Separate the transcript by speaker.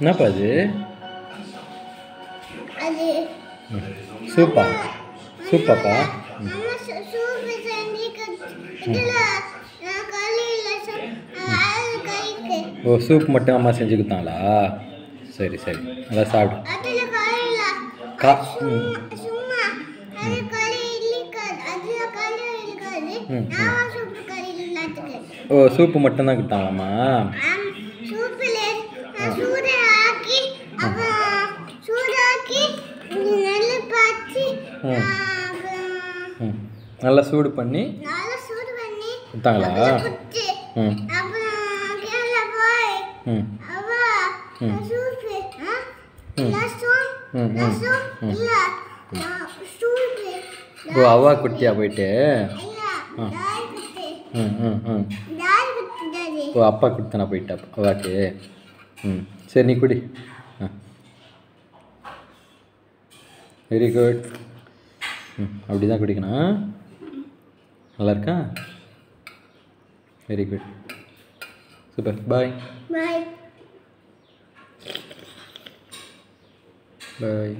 Speaker 1: என்னப்பா அது சூப்பா? சூப்பாப்பா?
Speaker 2: சூப்பு
Speaker 1: ஓ சூப் மட்டும் அம்மா செஞ்சு கொடுத்தாங்களா? சரி சரி. நல்லா சாப்பிடு. கா
Speaker 2: சும்மா
Speaker 1: ம்.
Speaker 2: சும்மா அது காலையில இருக்காது அதுல காலையில இருக்காது
Speaker 1: ம்,
Speaker 2: நான் சூப்பு காலையில இல்லாதது
Speaker 1: ஓ சூப்பு மட்டும் தான் கொடுத்தாங்களாம்மா
Speaker 2: ஆம், சூப்புல நான் சூட ஆக்கி அப்புறம் சூடாக்கி நெல் பாய்ச்சி
Speaker 1: ம்.
Speaker 2: அப்புறம்
Speaker 1: ம் நல்லா சூடு பண்ணி
Speaker 2: நல்லா சூடு பண்ணி
Speaker 1: கொடுத்தாங்களா
Speaker 2: அதுல குடிச்சு
Speaker 1: ம்
Speaker 2: அப்புறம் கீழே போய்
Speaker 1: ம்
Speaker 2: அவா
Speaker 1: ம்.
Speaker 2: சூப்பு ஆ?
Speaker 1: ம்.
Speaker 2: ரசம்
Speaker 1: ம், ம்,
Speaker 2: ரசம்
Speaker 1: ம்.
Speaker 2: இல்ல ஆ, சூப்பு
Speaker 1: ஓ அவ்வா குட்டியா போயிட்டு? ம் ம் ம். ஓ அப்பா கொடுத்தனா போயிட்டா அவாக்கு ம். சரி நீ குடி. வெரி குட் ம் அப்படி தான் குடிக்கணும் நல்லா இருக்கா very good super bye
Speaker 2: bye
Speaker 1: bye